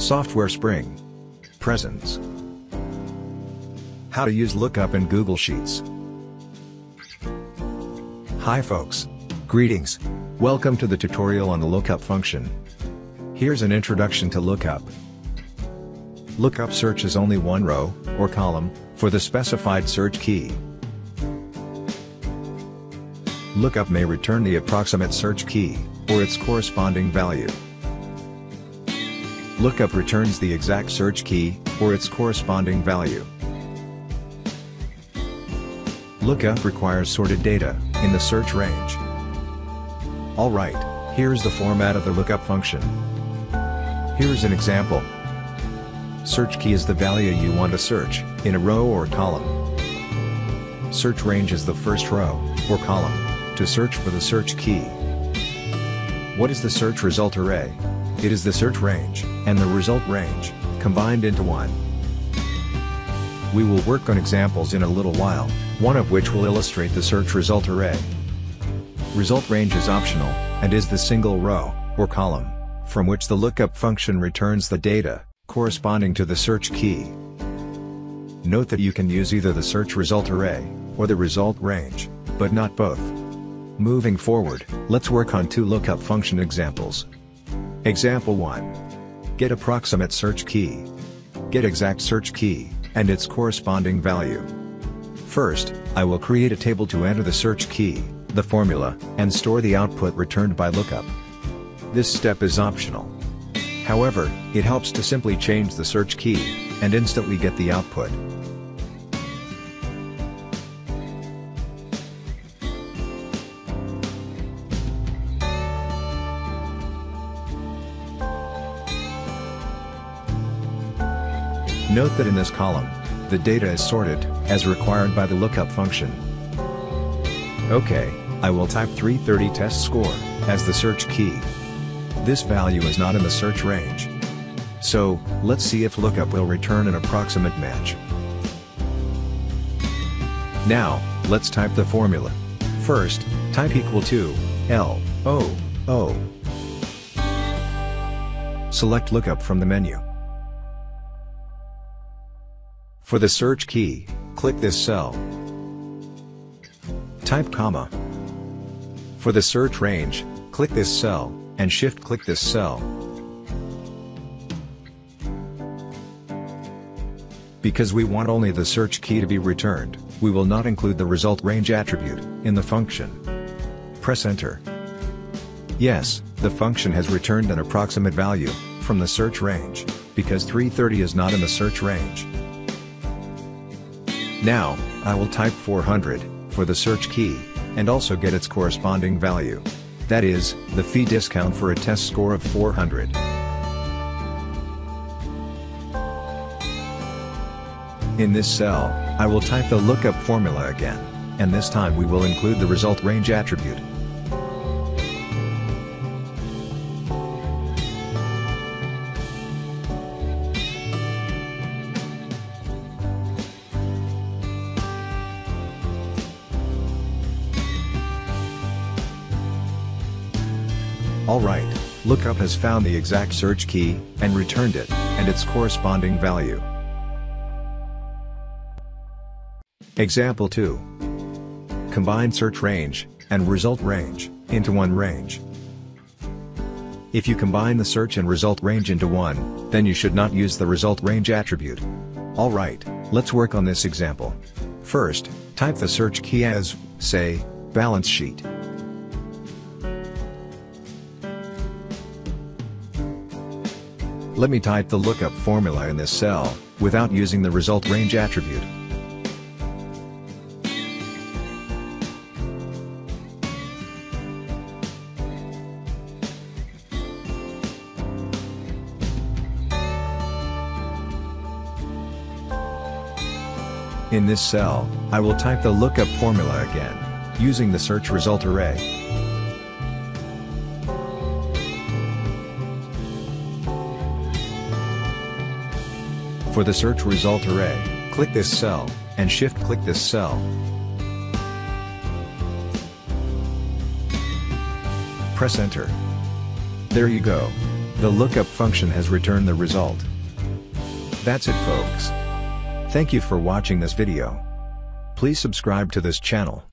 Software Spring. Presents. How to use lookup in Google Sheets. Hi folks. Greetings. Welcome to the tutorial on the lookup function. Here's an introduction to lookup. Lookup searches only one row, or column, for the specified search key. Lookup may return the approximate search key, or its corresponding value. Lookup returns the exact search key, or its corresponding value. Lookup requires sorted data, in the search range. Alright, here's the format of the lookup function. Here's an example. Search key is the value you want to search, in a row or column. Search range is the first row, or column, to search for the search key. What is the search result array? It is the search range, and the result range, combined into one. We will work on examples in a little while, one of which will illustrate the search result array. Result range is optional, and is the single row, or column, from which the lookup function returns the data, corresponding to the search key. Note that you can use either the search result array, or the result range, but not both. Moving forward, let's work on two lookup function examples. Example 1. Get approximate search key. Get exact search key, and its corresponding value. First, I will create a table to enter the search key, the formula, and store the output returned by lookup. This step is optional. However, it helps to simply change the search key, and instantly get the output. Note that in this column, the data is sorted, as required by the lookup function. OK, I will type 330 test score, as the search key. This value is not in the search range. So, let's see if lookup will return an approximate match. Now, let's type the formula. First, type equal to, L, O, O. Select lookup from the menu. For the search key, click this cell. Type comma. For the search range, click this cell, and shift-click this cell. Because we want only the search key to be returned, we will not include the result range attribute, in the function. Press enter. Yes, the function has returned an approximate value, from the search range, because 330 is not in the search range. Now, I will type 400, for the search key, and also get its corresponding value. That is, the fee discount for a test score of 400. In this cell, I will type the lookup formula again, and this time we will include the result range attribute. Alright, lookup has found the exact search key, and returned it, and its corresponding value. Example 2. Combine search range, and result range, into one range. If you combine the search and result range into one, then you should not use the result range attribute. Alright, let's work on this example. First, type the search key as, say, balance sheet. Let me type the lookup formula in this cell, without using the result range attribute. In this cell, I will type the lookup formula again, using the search result array. For the search result array, click this cell, and shift-click this cell. Press enter. There you go. The lookup function has returned the result. That's it folks. Thank you for watching this video. Please subscribe to this channel.